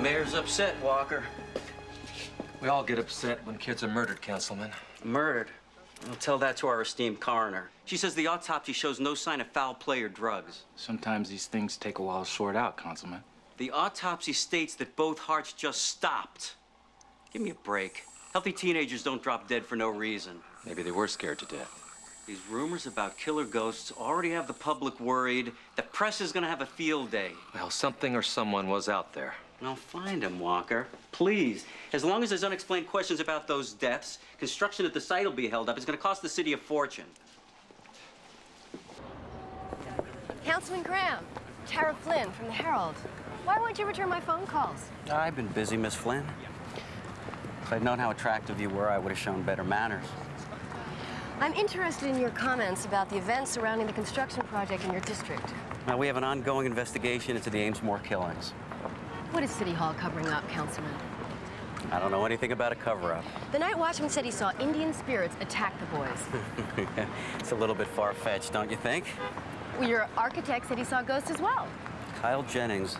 mayor's upset, Walker. We all get upset when kids are murdered, Councilman. Murdered. I'll tell that to our esteemed coroner. She says the autopsy shows no sign of foul play or drugs. Sometimes these things take a while to sort out, Councilman. The autopsy states that both hearts just stopped. Give me a break. Healthy teenagers don't drop dead for no reason. Maybe they were scared to death. These rumors about killer ghosts already have the public worried. The press is gonna have a field day. Well, something or someone was out there. Now find him, Walker. Please. As long as there's unexplained questions about those deaths, construction at the site will be held up. It's gonna cost the city a fortune. Councilman Graham, Tara Flynn from the Herald. Why won't you return my phone calls? I've been busy, Miss Flynn. If I'd known how attractive you were, I would have shown better manners. I'm interested in your comments about the events surrounding the construction project in your district. Now, we have an ongoing investigation into the Amesmore killings. What is City Hall covering up, Councilman? I don't know anything about a cover-up. The night watchman said he saw Indian spirits attack the boys. it's a little bit far-fetched, don't you think? well, your architect said he saw ghosts as well. Kyle Jennings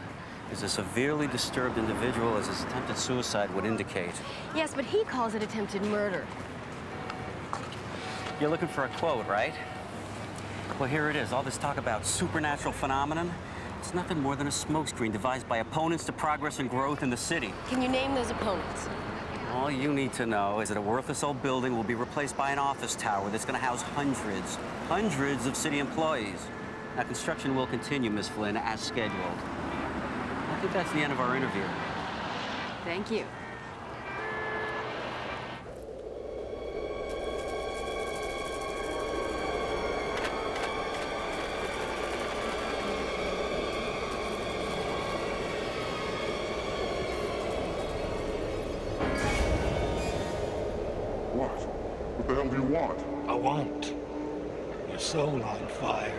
is a severely disturbed individual, as his attempted suicide would indicate. Yes, but he calls it attempted murder. You're looking for a quote, right? Well, here it is. All this talk about supernatural phenomenon, it's nothing more than a smokescreen devised by opponents to progress and growth in the city. Can you name those opponents? All you need to know is that a worthless old building will be replaced by an office tower that's going to house hundreds, hundreds of city employees. Now, construction will continue, Miss Flynn, as scheduled. I think that's the end of our interview. Thank you. What? What the hell do you want? I want your soul on fire.